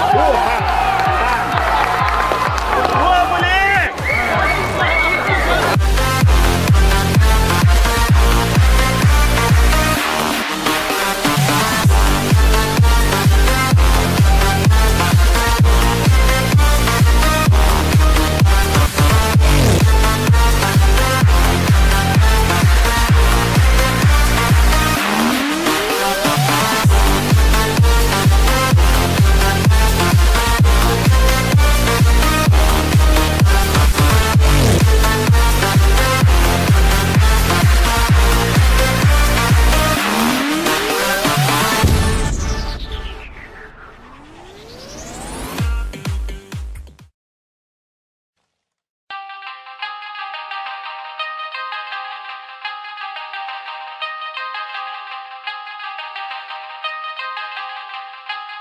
Good.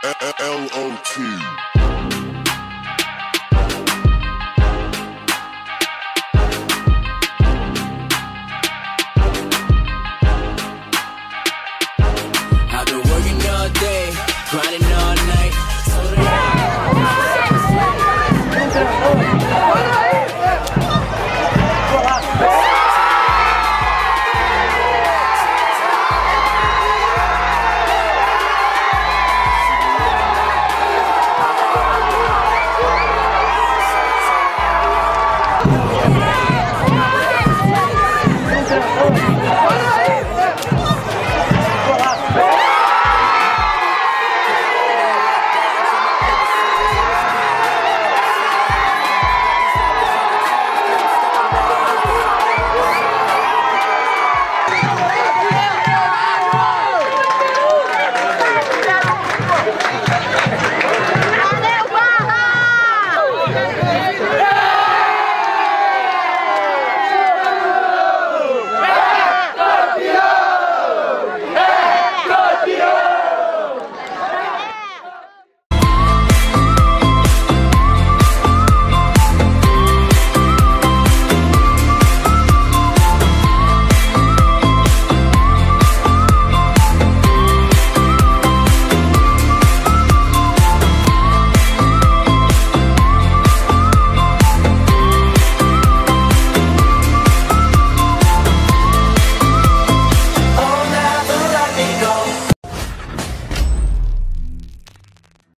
L-O-T.